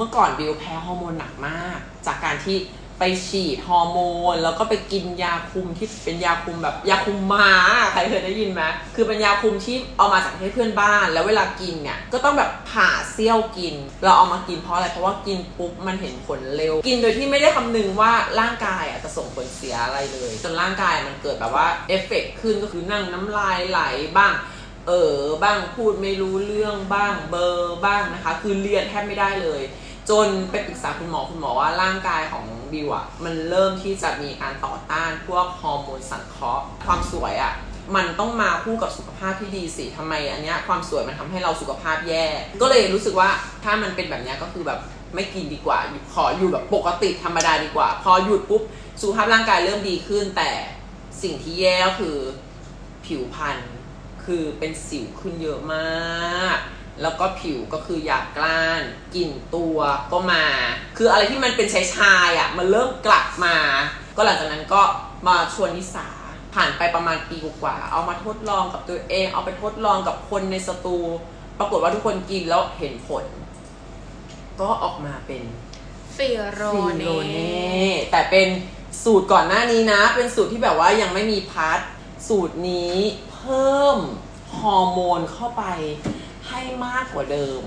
เมื่อก่อนบิวแพ้ฮอร์โมนหนักมาก จากการที่ไปฉีดฮอร์โมน แล้วก็ไปกินยาคุมที่เป็นยาคุมแบบยาคุมม้าใครเคยได้ยินไหมคือเป็นยาคุมที่เอามาจากประเทศเพื่อนบ้าน แล้วเวลากินเนี่ยก็ต้องแบบผ่าเสี้ยวกิน เราเอามากินเพราะอะไรเพราะว่ากินปุ๊บมันเห็นผลเร็ว กินโดยที่ไม่ได้คำนึงว่าร่างกายอะจะส่งผลเสียอะไรเลย จนร่างกายมันเกิดแบบว่าเอฟเฟกต์ขึ้นก็คือนั่งน้ำลายไหลบ้างเอ๋อบ้างพูดไม่รู้เรื่องบ้างเบลอบ้างนะคะ คือเรียนแทบไม่ได้เลย จนไปปรึกษาคุณหมอคุณหมอว่าร่างกายของบิวอะมันเริ่มที่จะมีการต่อต้านพวกฮอร์โมนสังเคราะห์ความสวยอะมันต้องมาคู่กับสุขภาพที่ดีสิทำไมอันเนี้ยความสวยมันทำให้เราสุขภาพแย่ ก็เลยรู้สึกว่าถ้ามันเป็นแบบเนี้ยก็คือแบบไม่กินดีกว่าขออยู่แบบปกติธรรมดาดีกว่า พอหยุดปุ๊บสุขภาพร่างกายเริ่มดีขึ้น แต่สิ่งที่แย่ก็คือผิวพรรณคือเป็นสิวขึ้นเยอะมาก แล้วก็ผิวก็คือหยาบกร้านกลิ่นตัวก็มา คืออะไรที่มันเป็นชายชายๆอะมันเริ่มกลับมา ก็หลังจากนั้นก็มาชวนนิสาผ่านไปประมาณปีกว่าเอามาทดลองกับตัวเอง เอาไปทดลองกับคนในสตูปรากฏว่าทุกคนกินแล้วเห็นผล ก็ออกมาเป็นฟิโรเนโลเน่แต่เป็นสูตรก่อนหน้านี้นะ เป็นสูตรที่แบบว่ายังไม่มีพัดสูตรนี้เพิ่มฮอร์โมนเข้าไป ให้มากกว่าเดิม